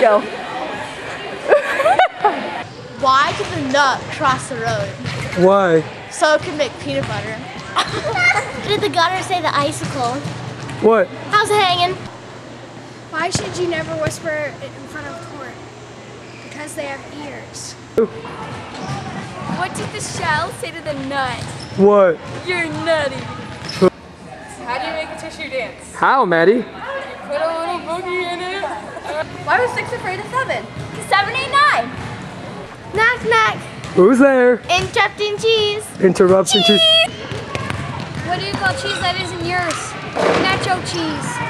Go. Why did the nut cross the road? Why? So it could make peanut butter. Did the gutter say the icicle? What? How's it hanging? Why should you never whisper in front of corn? Because they have ears. What did the shell say to the nut? What? You're nutty. How do you make a tissue dance? How, Maddie? You Put a little boogie in it. Why was six afraid of seven? Seven, eight, nine. Knock, knock. Who's there? Interrupting cheese. Interruption cheese. What do you call cheese that isn't yours? Nacho cheese.